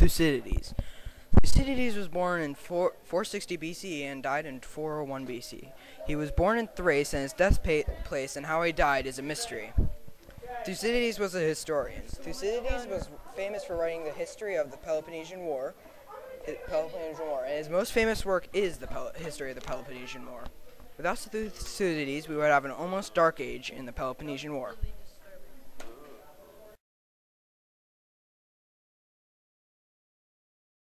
Thucydides. Thucydides was born in 4, 460 BCE and died in 401 BC. He was born in Thrace, and his death place and how he died is a mystery. Thucydides was a historian. Thucydides was famous for writing the history of the Peloponnesian War. Peloponnesian War, and his most famous work is the Pel- history of the Peloponnesian War. Without Thucydides, we would have an almost dark age in the Peloponnesian War.